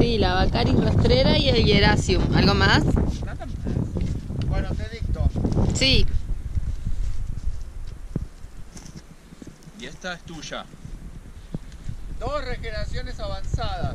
Sí, la Bacaris rastrera y el Gerasium. ¿Algo más. Bueno, te dicto. Sí. Y esta es tuya. Dos regeneraciones avanzadas.